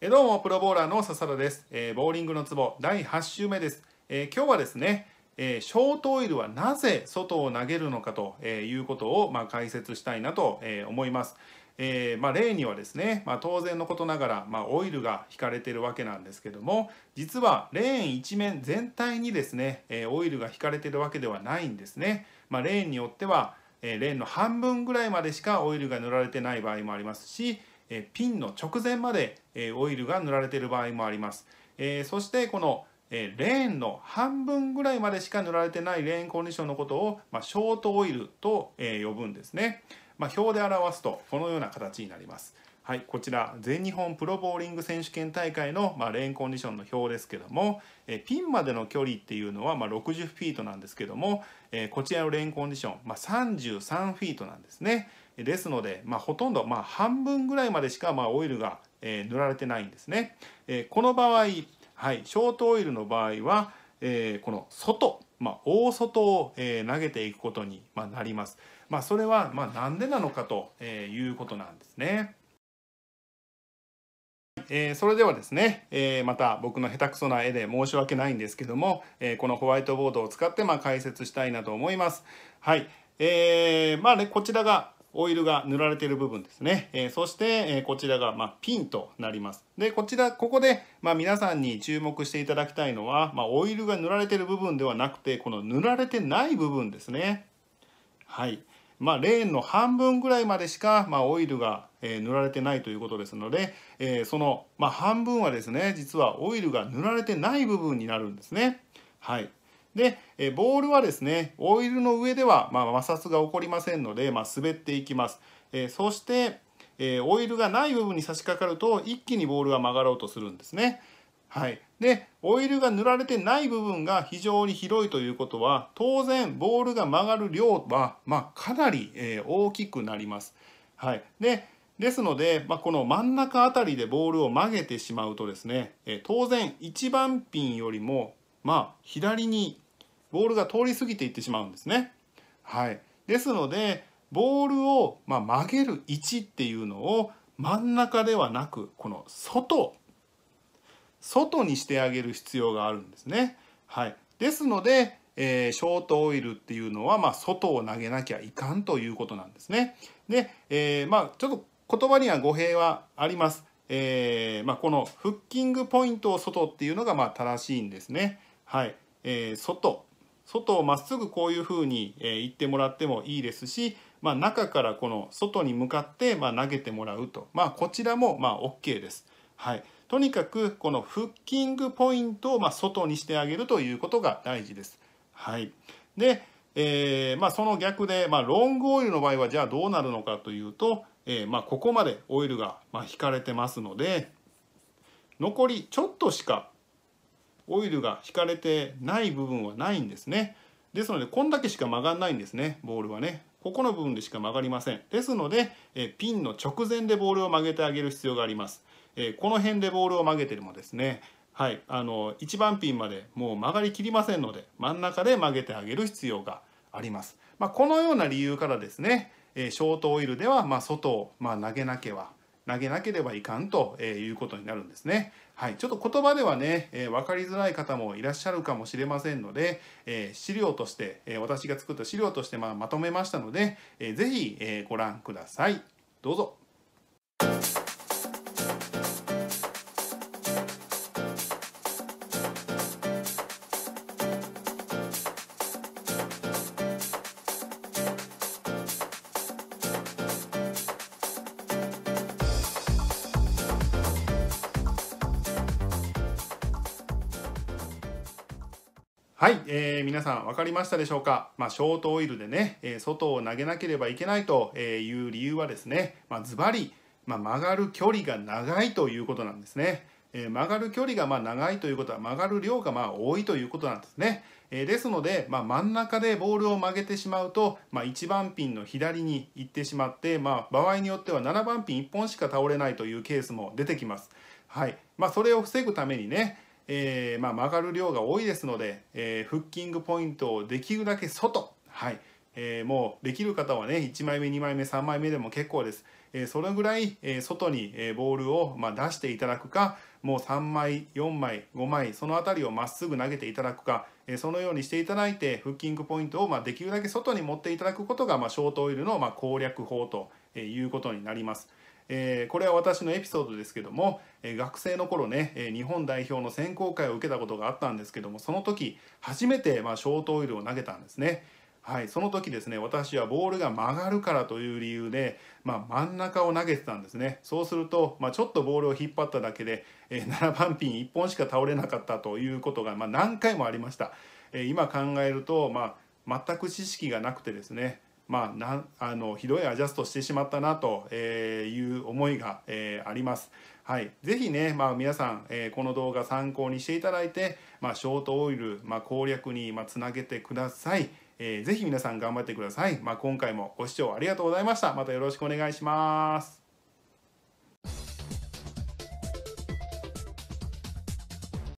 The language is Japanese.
えどうもプロボーラーの笹田です、えーボーリングのツボ第8週目です、えー今日はですね、えーショートオイルはなぜ外を投げるのかとえいうことを、まあ、解説したいなとえ思います、えーまあ、例にはですね、まあ、当然のことながら、まあ、オイルが引かれているわけなんですけども実はレーン一面全体にですね、えーオイルが引かれているわけではないんですね、まあ、レーンによってはえーレーンの半分ぐらいまでしかオイルが塗られてない場合もありますし、えーピンの直前まで、えーオイルが塗られている場合もあります、えーそしてこの、えーレーンの半分ぐらいまでしか塗られてないレーンコンディションのことを、まあ、ショートオイルと、えー呼ぶんですね、まあ、表で表すとこのような形になります。はい、こちら全日本プロボーリング選手権大会の、まあ、レーンコンディションの表ですけども、えピンまでの距離っていうのは、まあ、60フィートなんですけども、えこちらのレーンコンディション、まあ、33フィートなんですね。ですので、まあ、ほとんど、まあ、半分ぐらいまでしか、まあ、オイルが、え塗られてないんですね。えこの場合、はい、ショートオイルの場合は、えーこの外、まあ、大外を、え投げていくことに、ま、なります。まあ、それは、まあ、なんでなのかとえいうことなんですね。えーそれではですね、えーまた僕の下手くそな絵で申し訳ないんですけども、えーこのホワイトボードを使ってまあ解説したいなと思います。はい、えーまあねこちらがオイルが塗られている部分ですね、えーそして、えーこちらがまあピンとなります。でこちらここでまあ皆さんに注目していただきたいのは、まあ、オイルが塗られている部分ではなくてこの塗られてない部分ですね。はい。まあ、レーンの半分ぐらいまでしか、まあ、オイルが、え塗られてないということですので、えーその、ま、半分はですね実はオイルが塗られてない部分になるんですね。はい、で、えボールはですねオイルの上では、ま、摩擦が起こりませんので、ま、滑っていきます。えそして、えオイルがない部分に差し掛かると一気にボールが曲がろうとするんですね。はい、でオイルが塗られてない部分が非常に広いということは当然ボールが曲がる量は、まあ、かなり、えー大きくなります。はい、でですので、まあ、この真ん中あたりでボールを曲げてしまうとですね、えー当然1番ピンよりも、まあ、左にボールが通り過ぎていってしまうんですね。はい、ですのでボールを、まあ、曲げる位置っていうのを真ん中ではなくこの外外にしてあげる必要があるんですね。はい、ですので、えーショートオイルっていうのは、まあ、外を投げなきゃいかんということなんですね。で、えーまあ、ちょっと言葉には語弊はあります。えーまあ、このフッキングポイントを外っていうのがまあ正しいんですね。はい、えー外外をまっすぐこういうふうに、えー言ってもらってもいいですし、まあ、中からこの外に向かって、まあ、投げてもらうと、まあ、こちらもまあ OK です。はい、とにかくこのフッキングポイントをま外にしてあげるということが大事です。はい、で、えーまあ、その逆で、まあ、ロングオイルの場合はじゃあどうなるのかというと、えーまあ、ここまでオイルがま引かれてますので残りちょっとしかオイルが引かれてない部分はないんですね。ですのでこんだけしか曲がんないんですねボールはね。ここの部分でしか曲がりません。ですので、えーピンの直前でボールを曲げてあげる必要があります。えーこの辺でボールを曲げてもですねはい、あの1番ピンまでもう曲がりきりませんので真ん中で曲げてあげる必要があります。まあ、このような理由からですね、えーショートオイルではまあ外をまあ投げなければ投げなければいかんとえいうことになるんですね。はい、ちょっと言葉ではね、えー分かりづらい方もいらっしゃるかもしれませんので、えー資料として、えー私が作った資料としてまあまとめましたので、えーぜひ、えーご覧ください。どうぞ。はい、えー皆さん分かりましたでしょうか、まあ、ショートオイルでね、えー外を投げなければいけないという理由はですね、まあ、ズバリ、まあ、曲がる距離が長いということなんですね。えー曲がる距離がま長いということは曲がる量がまあ多いということなんですね。えーですので、まあ、真ん中でボールを曲げてしまうと、まあ、1番ピンの左に行ってしまって、まあ、場合によっては7番ピン1本しか倒れないというケースも出てきます。はいま、それを防ぐためにね、えーまあ、曲がる量が多いですので、えーフッキングポイントをできるだけ外、はい。えーもうできる方はね1枚目2枚目3枚目でも結構です、えそれぐらい、え外に、えボールを、ま出していただくかもう3枚4枚5枚その辺りをまっすぐ投げていただくか、えそのようにしていただいてフッキングポイントを、まできるだけ外に持っていただくことが、まショートオイルの、ま攻略法ということになります。えこれは私のエピソードですけども、え学生の頃ね、え日本代表の選考会を受けたことがあったんですけどもその時初めて、まショートオイルを投げたんですね。はい、その時ですね私はボールが曲がるからという理由で、まあ、真ん中を投げてたんですねそうすると、まあ、ちょっとボールを引っ張っただけで、えー、7番ピン1本しか倒れなかったということが、まあ、何回もありました、えー、今考えると、まあ、全く知識がなくてですねまあ、なあのひどいアジャストしてしまったなという思いが、えー、あります。はい、ぜひね、まあ、皆さん、えー、この動画参考にしていただいて、まあ、ショートオイル、まあ、攻略に、まあ、つなげてください。えー、ぜひ皆さん頑張ってください。まあ、今回もご視聴ありがとうございました。またよろしくお願いします。